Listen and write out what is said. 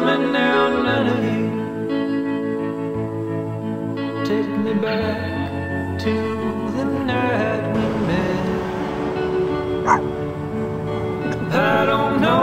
coming now none of you Take me back to the night we met. I don't